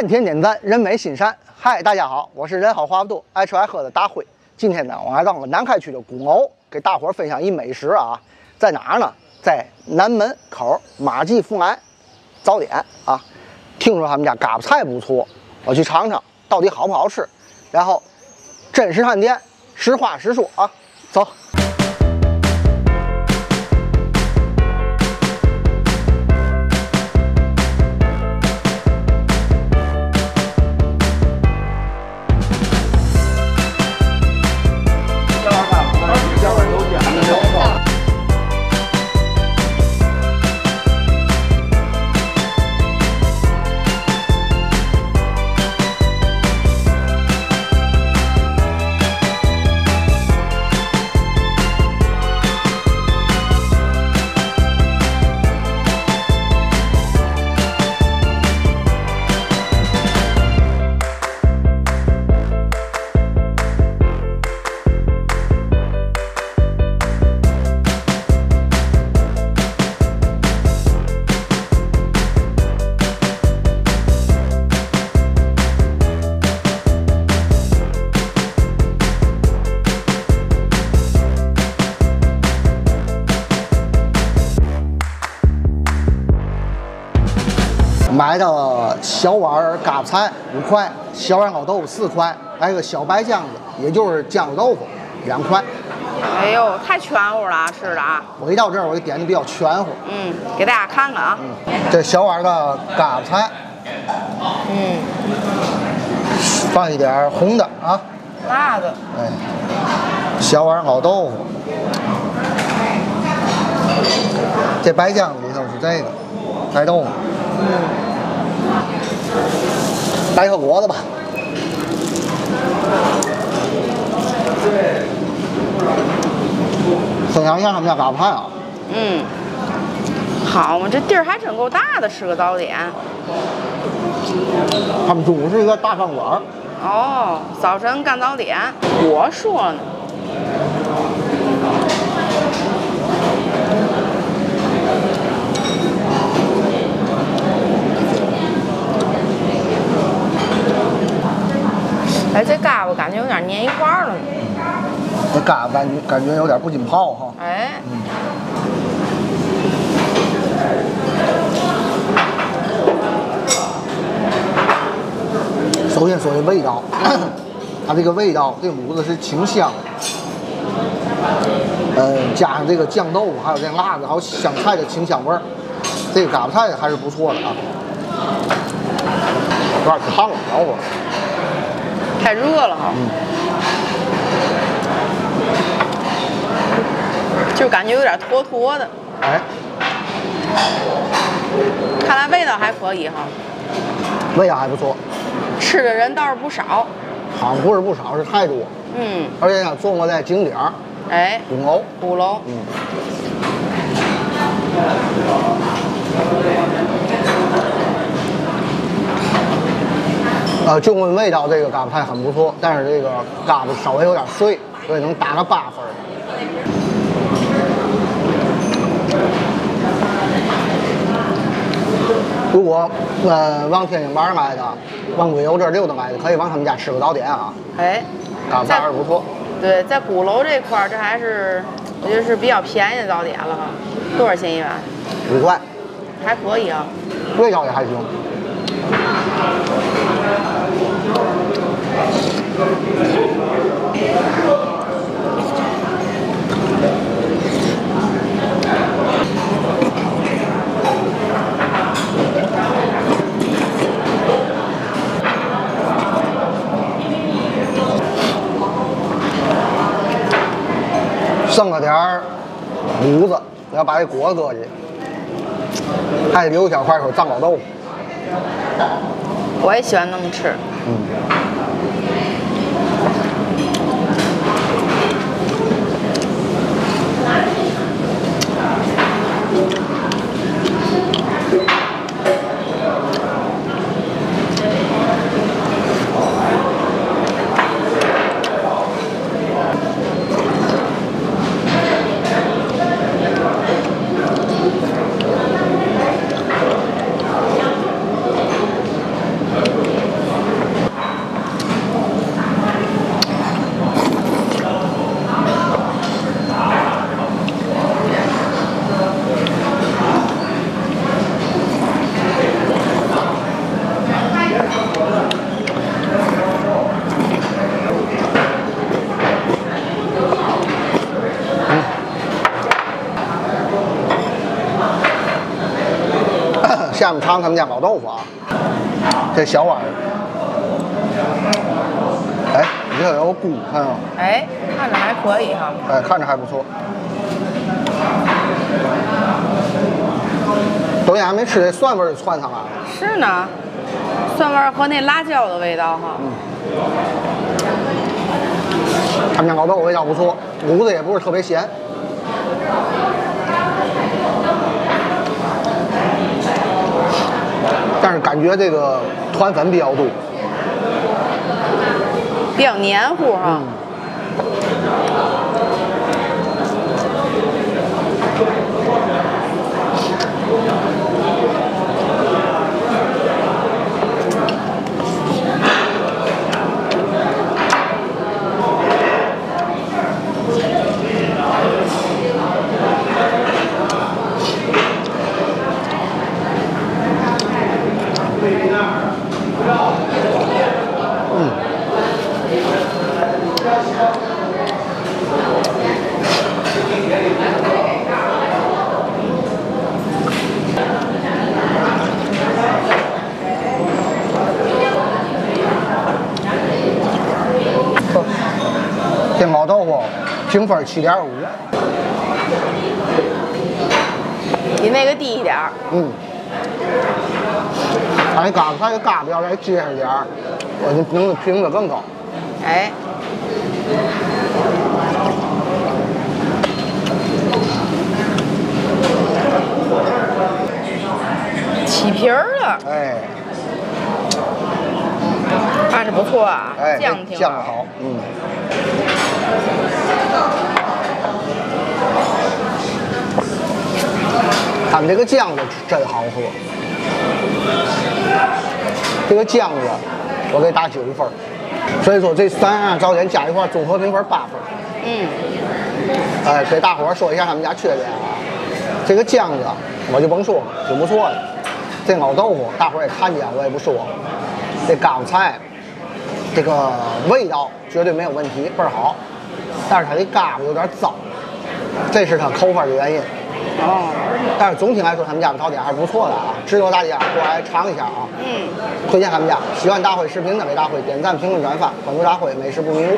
半天点赞，人美心善。嗨，大家好，我是人好话不多、爱吃爱喝的大辉。今天呢，我来到了南开区的鼓楼，给大伙分享一美食啊，在哪儿呢？在南门口马记福安早点啊。听说他们家嘎巴菜不错，我去尝尝到底好不好吃。然后真实探店，实话实说啊，走。买的小碗嘎巴菜五块，小碗老豆腐四块，来个小白酱子，也就是酱豆腐两块。哎呦，太全乎了，吃的啊！我一到这儿，我就点的比较全乎。嗯，给大家看看啊。嗯，这小碗的嘎巴菜，嗯，放一点红的啊。辣的。哎，小碗老豆腐，这白酱里头是这个白豆腐。嗯。来颗果子吧。分享一下他们家嘎巴菜啊。嗯。好嘛，这地儿还真够大的，吃个早点。他们中午是一个大饭馆。哦，早晨干早点。我说呢。哎，这嘎巴感觉有点粘一块儿了呢。这嘎巴感觉感觉有点不经泡哈。哎。嗯。首先说这味道，它这个味道，这卤子是清香。嗯，加上这个酱豆腐，还有这辣子，还有香菜的清香味儿，这个嘎巴菜还是不错的啊。有点烫了，等会儿。太热了哈，嗯，就感觉有点坨坨的。哎，看来味道还可以哈。味道还不错，吃的人倒是不少。好像不是不少，是太多。嗯。而且呢，坐落在景点儿。哎。鼓楼。鼓楼。嗯。呃，就问味道，这个嘎巴菜很不错，但是这个嘎巴稍微有点碎，所以能打个八分。如果呃往天津玩来的，往归游这溜达来的，可以往他们家吃个早点啊。哎，嘎巴菜还是不错。对，在鼓楼这块儿，这还是我觉得是比较便宜的早点了哈。多少钱一碗？五块。还可以啊。味道也还行。剩了点儿卤子，要把这果子搁进，还得留一小块口藏老豆腐。我也喜欢那么吃。嗯。下面尝他们家老豆腐啊，这小碗儿，哎，里头有菇，看到吗？哎，看着还可以哈。哎，看着还不错。豆芽还没吃，这蒜味儿就窜上来了。是呢，蒜味儿和那辣椒的味道哈。嗯他们家老豆腐味道不错，卤子也不是特别咸。但是感觉这个团粉比较多。比较黏糊哈。这毛豆腐评分七点五，比那个低一点儿。嗯。哎嘎它这嘎子要再结实点儿，我就能评的更高。哎，起皮儿了，哎还是不错啊，哎，酱挺酱好，嗯。他们这个酱子真好喝，这个酱子我给打九分儿，所以说这三样早点加一块综合评分八分。嗯，哎，给大伙儿说一下他们家缺点啊。这个酱子我就甭说了，挺不错的。这老豆腐大伙儿也看见，我也不说了。这刚菜，这个味道绝对没有问题，倍儿好。但是它这嘎巴有点糟，这是它扣分的原因。哦，但是总体来说，他们家的糕点还是不错的啊，值得大家过来尝一下啊。嗯。推荐他们家，喜欢大会视频的给大会点赞、评论、转发，关注大会美食不迷路。